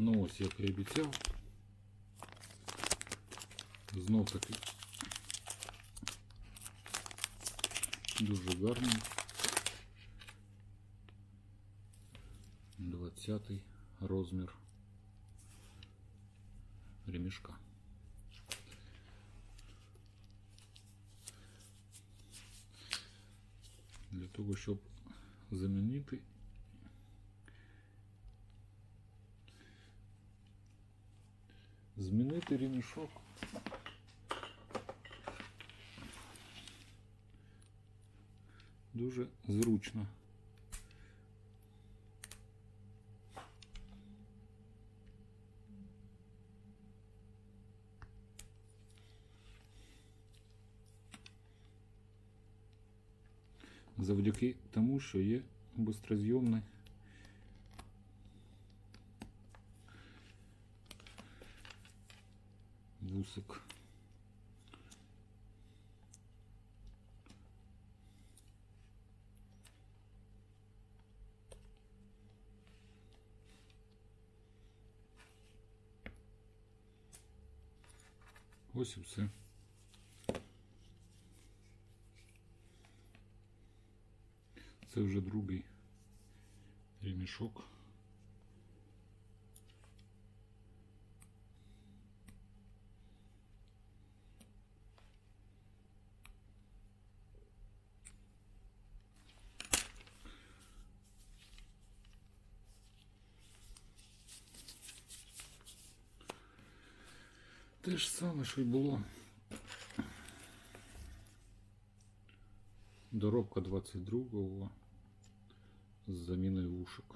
Ну ось, як і обіцяв. Знов таки дуже гарний. 20 розмір ремішка. Для того, щоб замінити змінити ремішок. Дуже зручно. Завдяки тому, що є бистрозйомний вусик. Ось і все. Це вже другий ремішок. Те ж саме, що й було. Доробка 22-го з заміною ушок.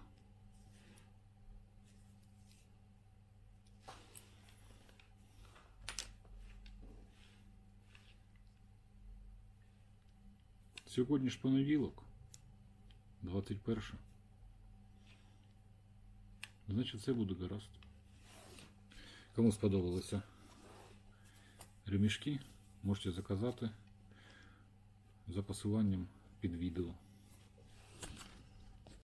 Сьогодні ж понеділок, 21. Значить, все буде гаразд. Кому сподобалося ремішки, можете заказати за посиланням під відео.